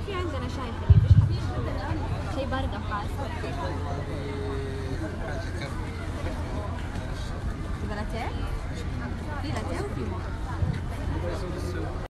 في يعني في عندنا شاي حليب؟ إيش حبيب شاي بارد أو حار